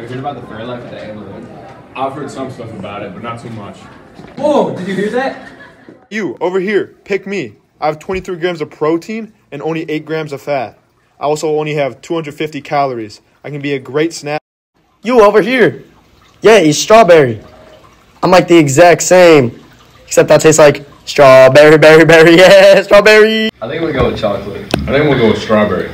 Have you heard about the Fairlife at the Antelope? I've heard some stuff about it, but not too much. Whoa, did you hear that? You, over here, pick me. I have 23 grams of protein and only 8 grams of fat. I also only have 250 calories. I can be a great snack. You over here. Yeah, eat strawberry. I'm like the exact same, except that tastes like strawberry, berry, berry. Yeah, strawberry. I think we'll go with chocolate. I think we'll go with strawberry.